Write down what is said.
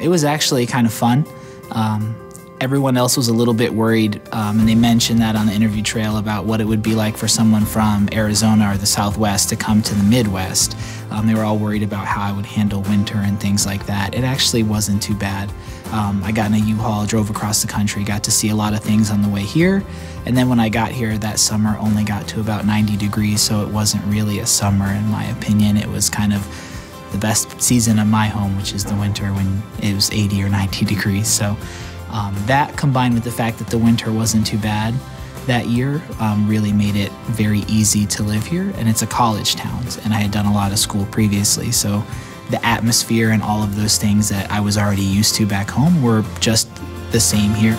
It was actually kind of fun. Um, everyone else was a little bit worried, um, and they mentioned that on the interview trail about what it would be like for someone from Arizona or the Southwest to come to the Midwest. Um, they were all worried about how I would handle winter and things like that. It actually wasn't too bad. Um, I got in a U-Haul, drove across the country, got to see a lot of things on the way here, and then when I got here that summer, only got to about 90 degrees, so it wasn't really a summer in my opinion. It was kind of the best season of my home, which is the winter when it was 80 or 90 degrees. So um, that combined with the fact that the winter wasn't too bad that year um, really made it very easy to live here. And it's a college town, and I had done a lot of school previously. So the atmosphere and all of those things that I was already used to back home were just the same here.